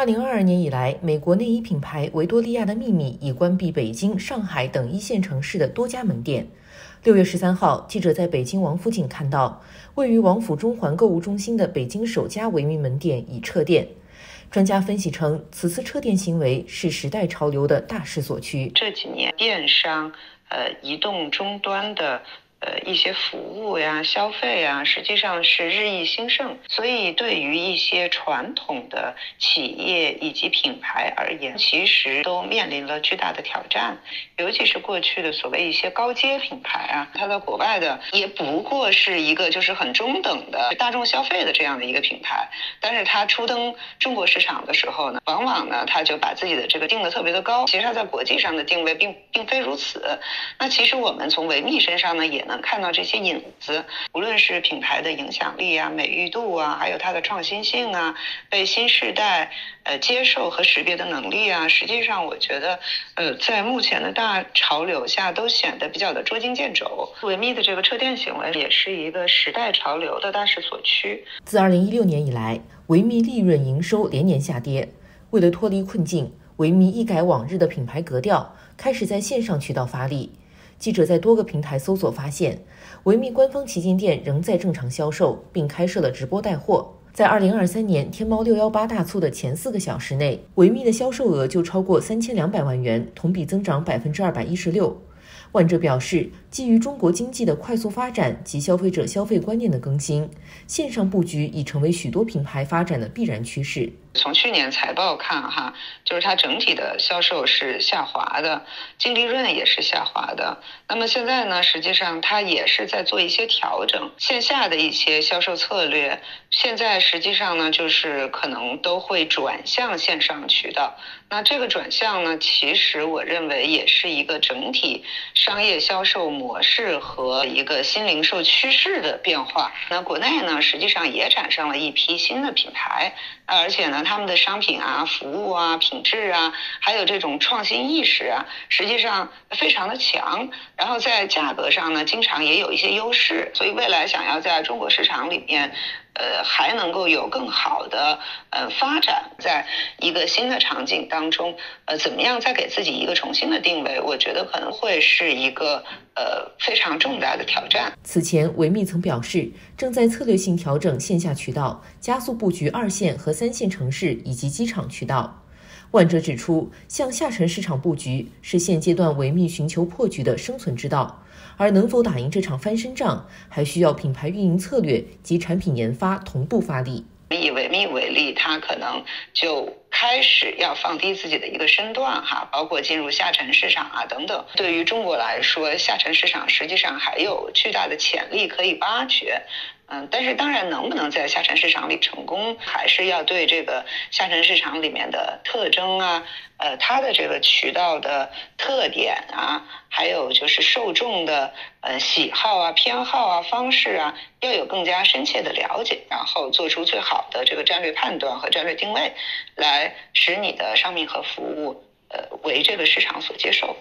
二零二二年以来，美国内衣品牌维多利亚的秘密已关闭北京、上海等一线城市的多家门店。六月十三号，记者在北京王府井看到，位于王府中环购物中心的北京首家维密门店已撤店。专家分析称，此次撤店行为是时代潮流的大势所趋。这几年，电商、呃，移动终端的。呃，一些服务呀、消费呀，实际上是日益兴盛，所以对于一些传统的企业以及品牌而言，其实都面临了巨大的挑战。尤其是过去的所谓一些高阶品牌啊，它在国外的也不过是一个就是很中等的大众消费的这样的一个品牌，但是它初登中国市场的时候呢，往往呢，它就把自己的这个定的特别的高，其实它在国际上的定位并并非如此。那其实我们从维密身上呢，也。能看到这些影子，无论是品牌的影响力啊、美誉度啊，还有它的创新性啊，被新时代呃接受和识别的能力啊，实际上我觉得呃在目前的大潮流下都显得比较的捉襟见肘。维密的这个撤店行为也是一个时代潮流的大势所趋。自二零一六年以来，维密利润营收连年下跌，为了脱离困境，维密一改往日的品牌格调，开始在线上渠道发力。记者在多个平台搜索发现，维密官方旗舰店仍在正常销售，并开设了直播带货。在二零二三年天猫六幺八大促的前四个小时内，维密的销售额就超过三千两百万元，同比增长百分之二百一十六。万哲表示，基于中国经济的快速发展及消费者消费观念的更新，线上布局已成为许多品牌发展的必然趋势。从去年财报看，哈，就是它整体的销售是下滑的，净利润也是下滑的。那么现在呢，实际上它也是在做一些调整，线下的一些销售策略，现在实际上呢，就是可能都会转向线上渠道。那这个转向呢，其实我认为也是一个整体商业销售模式和一个新零售趋势的变化。那国内呢，实际上也产生了一批新的品牌，而且呢。他们的商品啊、服务啊、品质啊，还有这种创新意识啊，实际上非常的强。然后在价格上呢，经常也有一些优势。所以未来想要在中国市场里面。呃，还能够有更好的呃发展，在一个新的场景当中，呃，怎么样再给自己一个重新的定位？我觉得可能会是一个呃非常重大的挑战。此前，维密曾表示，正在策略性调整线下渠道，加速布局二线和三线城市以及机场渠道。万哲指出，向下沉市场布局是现阶段维密寻求破局的生存之道。而能否打赢这场翻身仗，还需要品牌运营策略及产品研发同步发力。以维密为例，它可能就开始要放低自己的一个身段，哈，包括进入下沉市场啊等等。对于中国来说，下沉市场实际上还有巨大的潜力可以挖掘。嗯，但是当然，能不能在下沉市场里成功，还是要对这个下沉市场里面的特征啊，呃，它的这个渠道的特点啊，还有就是受众的呃喜好啊、偏好啊、方式啊，要有更加深切的了解，然后做出最好的这个战略判断和战略定位，来使你的商品和服务呃为这个市场所接受。